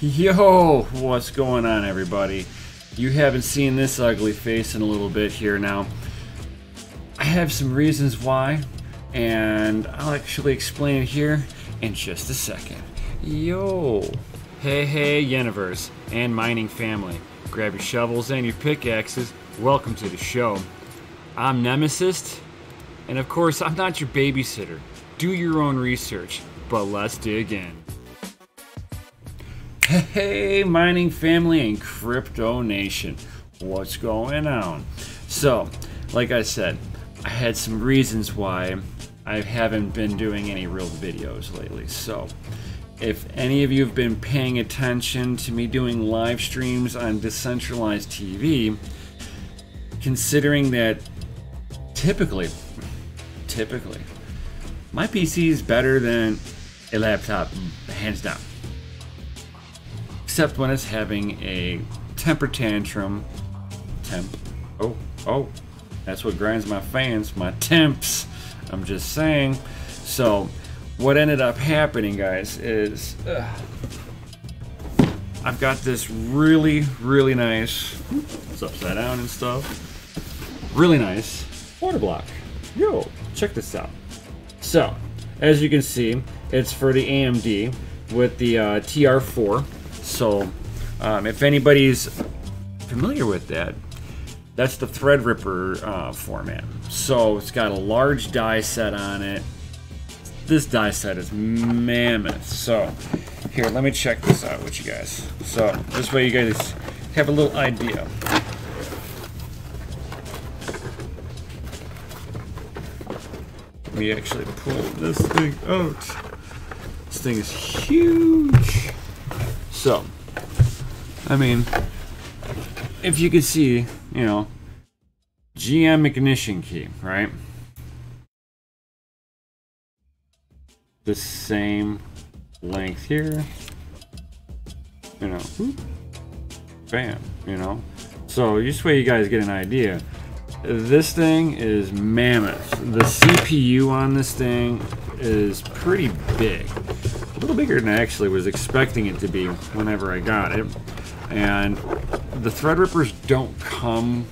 Yo, what's going on, everybody? You haven't seen this ugly face in a little bit here now. I have some reasons why, and I'll actually explain it here in just a second. Yo! Hey, hey, Universe and mining family. Grab your shovels and your pickaxes. Welcome to the show. I'm Nemisist, and of course, I'm not your babysitter. Do your own research, but let's dig in. Hey, mining family and crypto nation, what's going on? So, like I said, I had some reasons why I haven't been doing any real videos lately. So, if any of you have been paying attention to me doing live streams on decentralized TV, considering that typically, typically, my PC is better than a laptop, hands down except when it's having a temper tantrum. Temp. Oh, oh, that's what grinds my fans, my temps. I'm just saying. So, what ended up happening, guys, is uh, I've got this really, really nice. It's upside down and stuff. Really nice water block. Yo, check this out. So, as you can see, it's for the AMD with the uh, TR4 so, um, if anybody's familiar with that, that's the Threadripper uh, format. So it's got a large die set on it. This die set is mammoth. So here, let me check this out with you guys. So this way you guys have a little idea. We actually pulled this thing out. This thing is huge. So, I mean, if you can see, you know, GM ignition key, right? The same length here. You know, whoop, bam, you know. So just way you guys get an idea. This thing is mammoth. The CPU on this thing is pretty big a little bigger than I actually was expecting it to be whenever I got it. And the Threadrippers don't come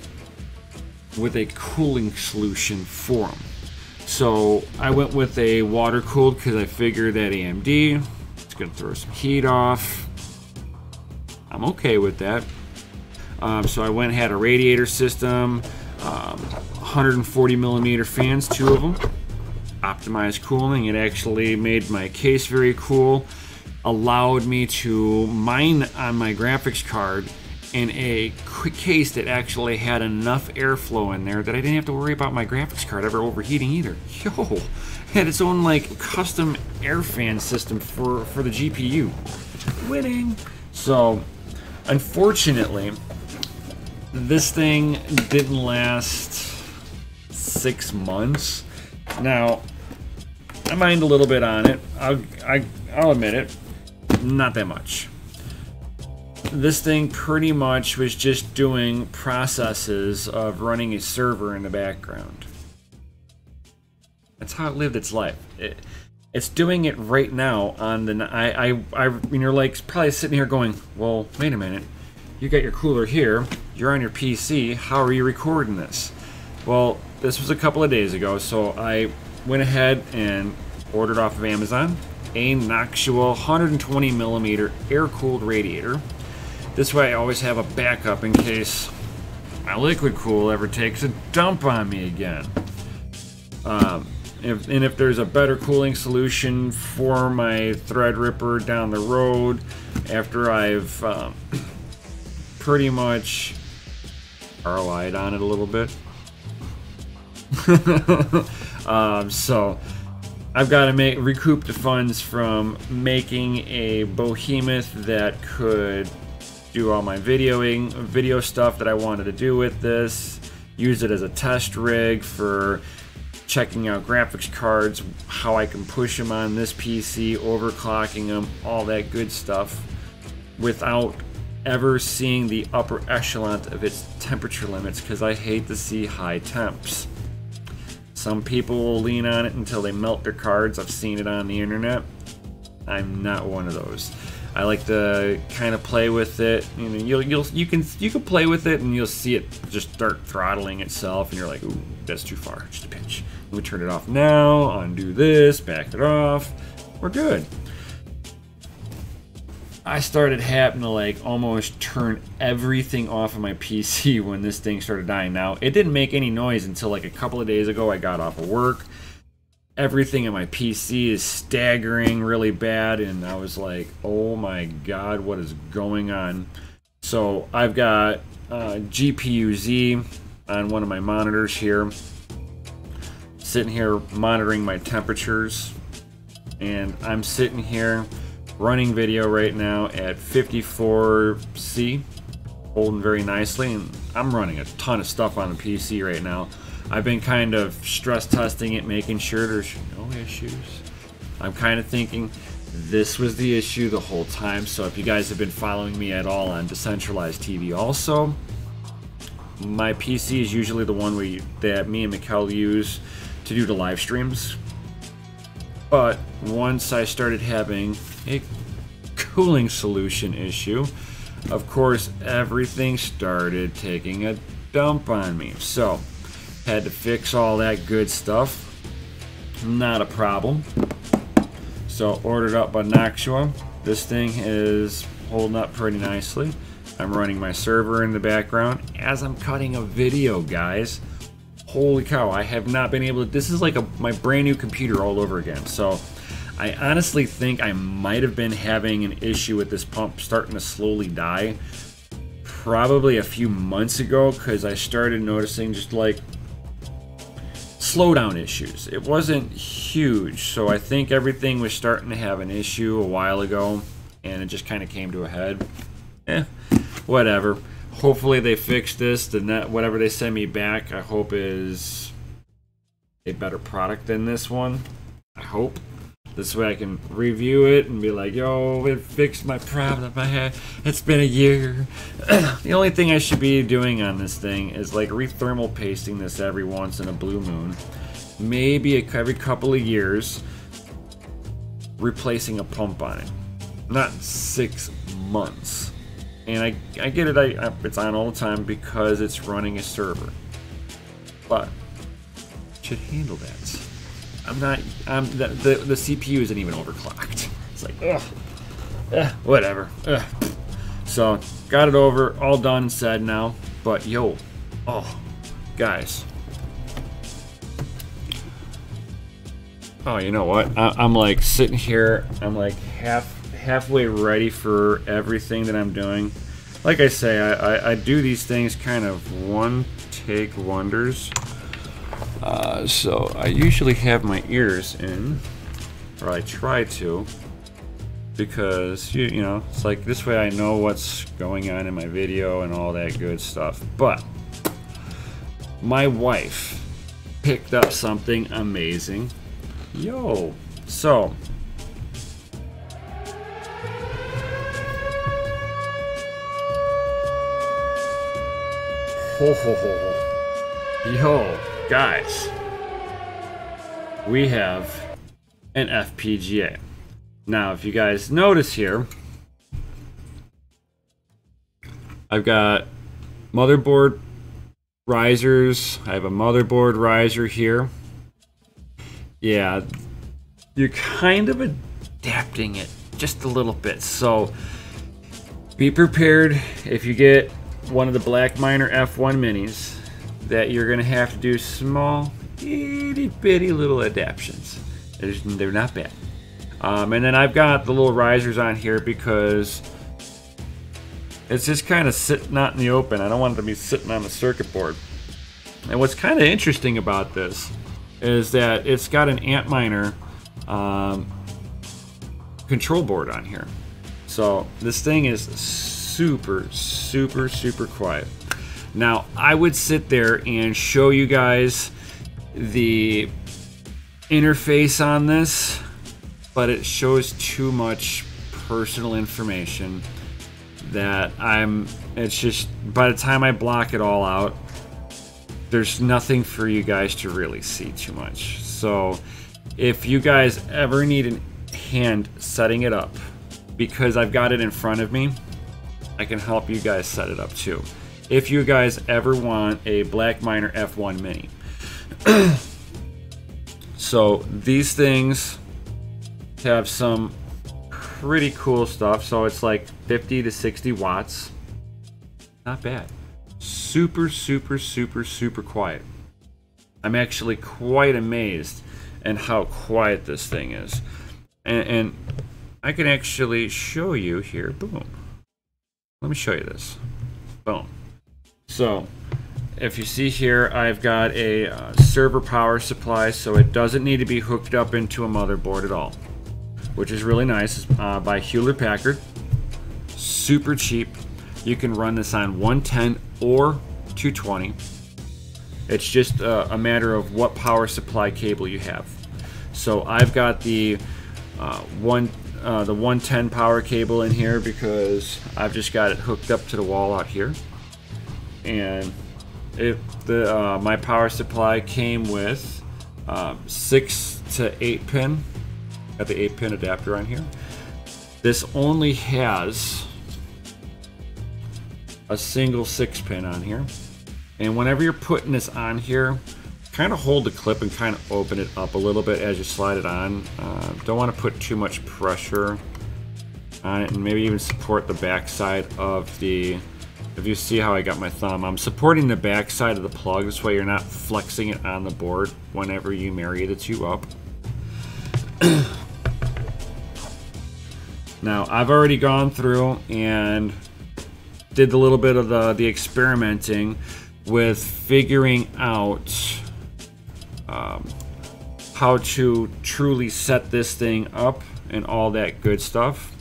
with a cooling solution for them. So I went with a water cooled because I figured that AMD, it's going to throw some heat off. I'm okay with that. Um, so I went and had a radiator system, um, 140 millimeter fans, two of them optimized cooling. It actually made my case very cool, allowed me to mine on my graphics card in a case that actually had enough airflow in there that I didn't have to worry about my graphics card ever overheating either. Yo, had its own like custom air fan system for for the GPU. Winning. So, unfortunately, this thing didn't last six months. Now, I mind a little bit on it. I'll, I, I'll admit it. Not that much. This thing pretty much was just doing processes of running a server in the background. That's how it lived its life. It, it's doing it right now on the. I, I, I, mean, you're like probably sitting here going, well, wait a minute. You got your cooler here. You're on your PC. How are you recording this? Well, this was a couple of days ago, so I went ahead and ordered off of Amazon a actual 120 millimeter air-cooled radiator. This way I always have a backup in case my liquid cool ever takes a dump on me again. Um, if, and if there's a better cooling solution for my Threadripper down the road after I've um, pretty much ROI'd on it a little bit, um, so I've got to make recoup the funds from making a behemoth that could do all my videoing, video stuff that I wanted to do with this. Use it as a test rig for checking out graphics cards, how I can push them on this PC, overclocking them, all that good stuff, without ever seeing the upper echelon of its temperature limits because I hate to see high temps. Some people will lean on it until they melt their cards. I've seen it on the internet. I'm not one of those. I like to kind of play with it. You know, you'll, you'll you can you can play with it and you'll see it just start throttling itself, and you're like, ooh, that's too far, just a pinch. We turn it off now. Undo this, back it off. We're good. I started having to like almost turn everything off of my PC when this thing started dying. Now, it didn't make any noise until like a couple of days ago. I got off of work. Everything in my PC is staggering really bad, and I was like, oh my god, what is going on? So, I've got uh, GPU Z on one of my monitors here, sitting here monitoring my temperatures, and I'm sitting here running video right now at 54C, holding very nicely, and I'm running a ton of stuff on the PC right now. I've been kind of stress testing it, making sure there's no issues. I'm kind of thinking this was the issue the whole time, so if you guys have been following me at all on Decentralized TV also, my PC is usually the one we, that me and Mikkel use to do the live streams. But once I started having a cooling solution issue, of course, everything started taking a dump on me. So, had to fix all that good stuff. Not a problem. So, ordered up by Noctua. This thing is holding up pretty nicely. I'm running my server in the background as I'm cutting a video, guys. Holy cow, I have not been able to. This is like a, my brand new computer all over again. So, I honestly think I might have been having an issue with this pump starting to slowly die probably a few months ago because I started noticing just like slowdown issues. It wasn't huge, so I think everything was starting to have an issue a while ago and it just kind of came to a head. Eh, whatever. Hopefully they fix this. The net, whatever they send me back, I hope is a better product than this one. I hope. This way I can review it and be like, yo, it fixed my problem I had. It's been a year. the only thing I should be doing on this thing is like rethermal pasting this every once in a blue moon. Maybe every couple of years, replacing a pump on it. Not six months. And I, I get it, I, it's on all the time because it's running a server. But, should handle that. I'm not. I'm the the, the CPU isn't even overclocked. It's like ugh, whatever. Ugh. So got it over, all done said now. But yo, oh, guys. Oh, you know what? I, I'm like sitting here. I'm like half halfway ready for everything that I'm doing. Like I say, I, I, I do these things kind of one take wonders. Uh, so I usually have my ears in, or I try to, because you, you know it's like this way I know what's going on in my video and all that good stuff. But my wife picked up something amazing. Yo, so ho ho ho ho, yo guys, we have an FPGA. Now, if you guys notice here, I've got motherboard risers. I have a motherboard riser here. Yeah, you're kind of adapting it just a little bit. So be prepared if you get one of the BlackMiner F1 minis that you're going to have to do small, itty bitty little adaptations. They're not bad. Um, and then I've got the little risers on here because it's just kind of sitting out in the open. I don't want it to be sitting on the circuit board. And what's kind of interesting about this is that it's got an Antminer um, control board on here. So this thing is super, super, super quiet. Now, I would sit there and show you guys the interface on this, but it shows too much personal information that I'm, it's just, by the time I block it all out, there's nothing for you guys to really see too much. So, if you guys ever need a hand setting it up. Because I've got it in front of me, I can help you guys set it up too. If you guys ever want a Black Miner F1 Mini. so these things have some pretty cool stuff. So it's like 50 to 60 watts. Not bad. Super, super, super, super quiet. I'm actually quite amazed at how quiet this thing is. And, and I can actually show you here. Boom. Let me show you this. Boom. So, if you see here, I've got a uh, server power supply, so it doesn't need to be hooked up into a motherboard at all which is really nice, uh, by Hewlett Packard. Super cheap. You can run this on 110 or 220. It's just a, a matter of what power supply cable you have. So I've got the uh, one uh, the 110 power cable in here because I've just got it hooked up to the wall out here. And if the uh, my power supply came with uh, six to eight pin Got the 8 pin adapter on here. This only has a single 6 pin on here. And whenever you're putting this on here, kind of hold the clip and kind of open it up a little bit as you slide it on. Uh, don't want to put too much pressure on it and maybe even support the back side of the if you see how I got my thumb, I'm supporting the back side of the plug. This way you're not flexing it on the board whenever you marry the two up. Now, I've already gone through and did a little bit of the, the experimenting with figuring out um, how to truly set this thing up and all that good stuff.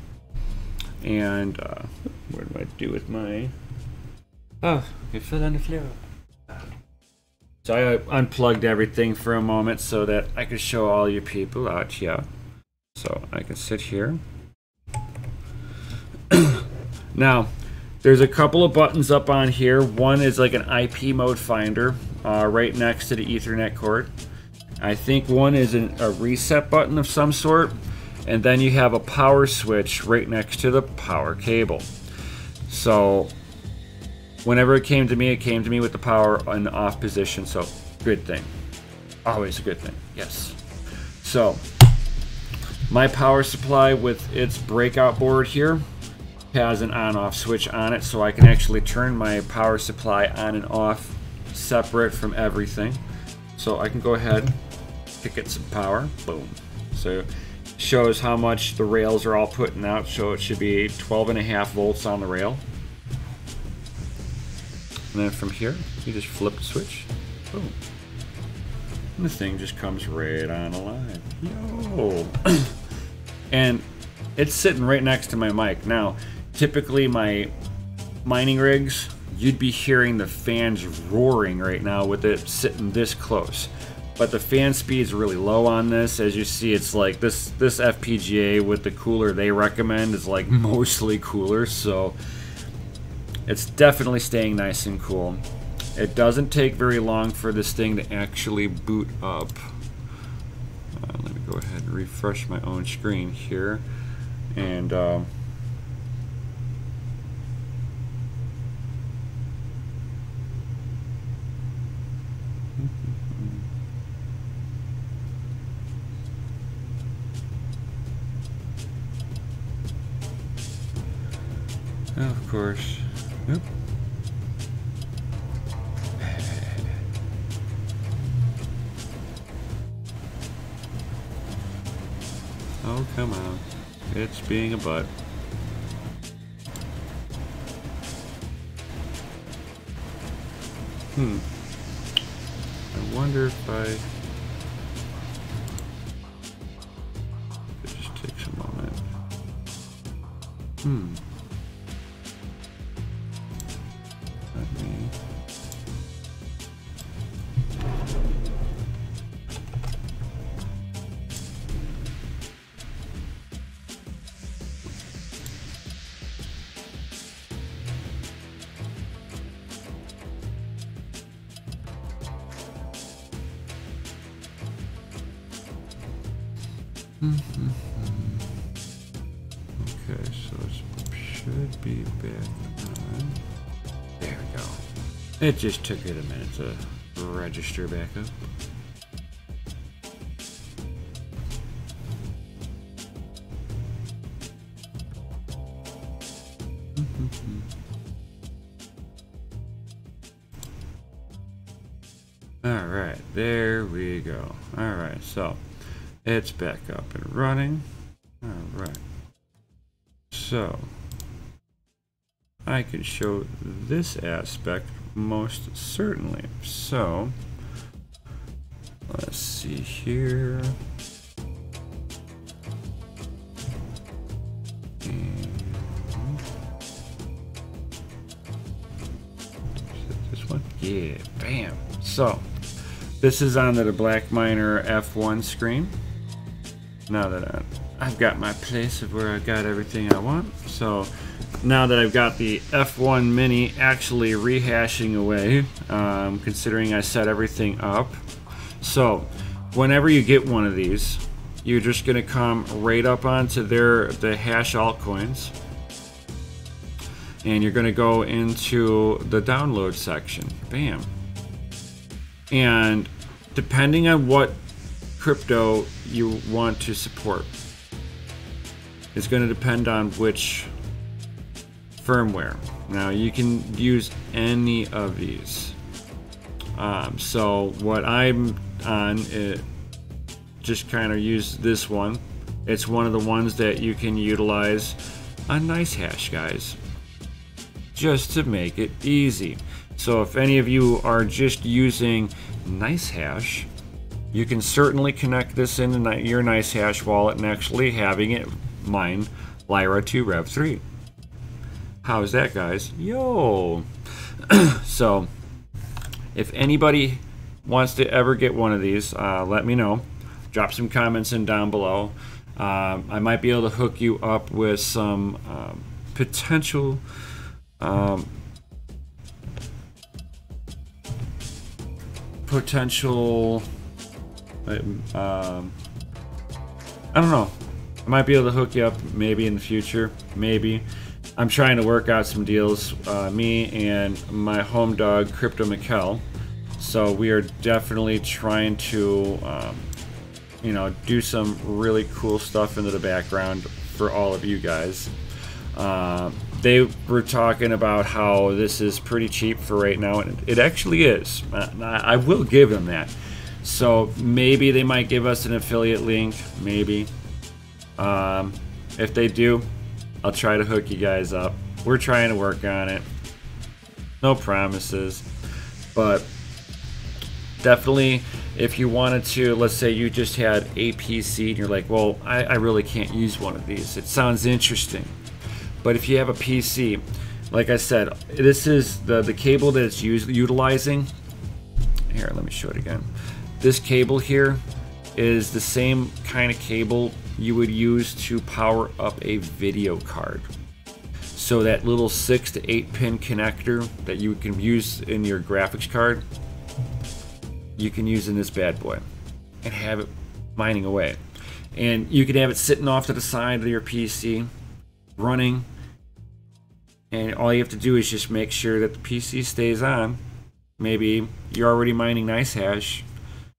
And uh, what do I do with my... Oh, it fell on the floor. So I unplugged everything for a moment so that I could show all you people out here. So I can sit here. now, there's a couple of buttons up on here. One is like an IP mode finder uh, right next to the Ethernet cord. I think one is an, a reset button of some sort. And then you have a power switch right next to the power cable. So whenever it came to me, it came to me with the power in off position. So good thing. Always a good thing. Yes. So my power supply with its breakout board here has an on-off switch on it so I can actually turn my power supply on and off separate from everything. So I can go ahead, kick it some power, boom. So shows how much the rails are all putting out, so it should be 12 and a half volts on the rail. And then from here, you just flip the switch, boom. And the thing just comes right on alive. Yo! and it's sitting right next to my mic. Now, typically my mining rigs, you'd be hearing the fans roaring right now with it sitting this close. But the fan speed's really low on this. As you see, it's like this this FPGA with the cooler they recommend is like mostly cooler, so it's definitely staying nice and cool. It doesn't take very long for this thing to actually boot up. Uh, let me go ahead and refresh my own screen here. And um, of course. Oop. Oh, come on. It's being a butt. Hmm. I wonder if I... It just takes a moment. Hmm. It just took it a minute to register back up. All right, there we go. All right, so it's back up and running. All right. So I can show this aspect most certainly. So let's see here. this one? Yeah, bam. So this is on the Black Miner F1 screen. Now that I've got my place of where I got everything I want. So now that I've got the F1 Mini actually rehashing away, um, considering I set everything up. So whenever you get one of these, you're just going to come right up onto their the HashAltCoins and you're going to go into the download section. Bam. And depending on what crypto you want to support, it's going to depend on which firmware. Now you can use any of these. Um, so what I'm on, it just kind of use this one. It's one of the ones that you can utilize on NiceHash, guys, just to make it easy. So if any of you are just using NiceHash, you can certainly connect this into your NiceHash wallet and actually having it mine Lyra2REv3. How's that, guys? Yo! so, if anybody wants to ever get one of these, uh, let me know. Drop some comments in down below. Um, I might be able to hook you up with some um, potential um, potential. Um, I don't know. I might be able to hook you up maybe in the future. Maybe. I'm trying to work out some deals, uh, me and my home dog, Crypto Mikkel. So we are definitely trying to, um, you know, do some really cool stuff into the background for all of you guys. Uh, they were talking about how this is pretty cheap for right now, and it actually is. I will give them that. So maybe they might give us an affiliate link, maybe. Um, if they do, I'll try to hook you guys up. We're trying to work on it. No promises, but definitely if you wanted to, let's say you just had a PC and you're like, well, I, I really can't use one of these. It sounds interesting but if you have a PC, like I said, this is the, the cable that it's use, utilizing. Here, let me show it again. This cable here is the same kind of cable you would use to power up a video card. So that little six to eight pin connector that you can use in your graphics card, you can use in this bad boy and have it mining away. And you can have it sitting off to the side of your PC, running and all you have to do is just make sure that the PC stays on. Maybe you're already mining NiceHash.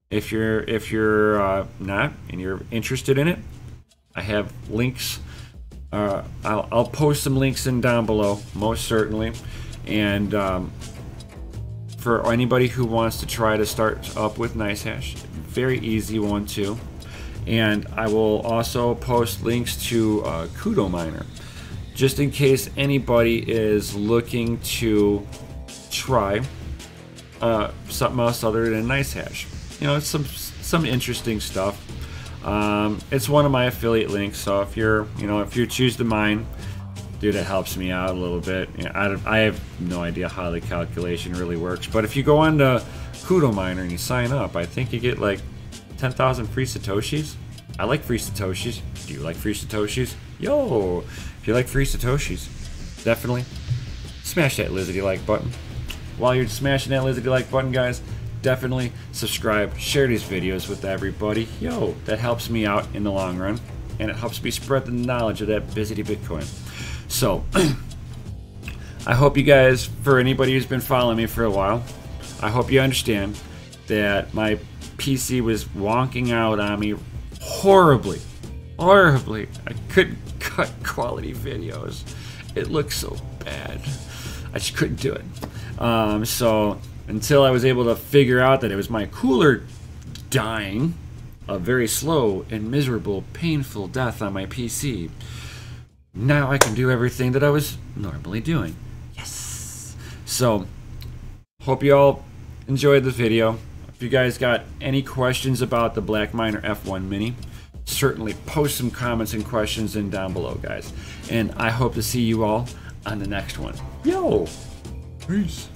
If you're if you're uh, not and you're interested in it, I have links. Uh, I'll, I'll post some links in down below, most certainly. And um, for anybody who wants to try to start up with NiceHash, very easy one too. And I will also post links to uh, Cudo Miner just in case anybody is looking to try uh, something else other than NiceHash. You know, some some interesting stuff. Um, it's one of my affiliate links, so if you're, you know, if you choose to mine, dude, it helps me out a little bit. You know, I, I have no idea how the calculation really works, but if you go on to Cudo Miner and you sign up, I think you get like 10,000 free Satoshis. I like free Satoshis. Do you like free Satoshis? Yo, if you like free Satoshis, definitely smash that lizardy like button. While you're smashing that lizardy like button, guys, definitely subscribe, share these videos with everybody. Yo, that helps me out in the long run. and it helps me spread the knowledge of that Busy Bitcoin. So, I hope you guys, for anybody who's been following me for a while, I hope you understand that my PC was wonking out on me horribly. Horribly. I couldn't cut quality videos. It looked so bad. I just couldn't do it. Um, so until I was able to figure out that it was my cooler dying a very slow and miserable, painful death on my PC, now I can do everything that I was normally doing. Yes. So, hope you all enjoyed this video. If you guys got any questions about the Black Miner F1 Mini, certainly post some comments and questions in down below, guys. And I hope to see you all on the next one. Yo! Peace.